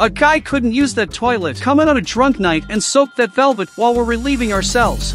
A guy couldn't use that toilet. Come out on a drunk night and soak that velvet while we're relieving ourselves.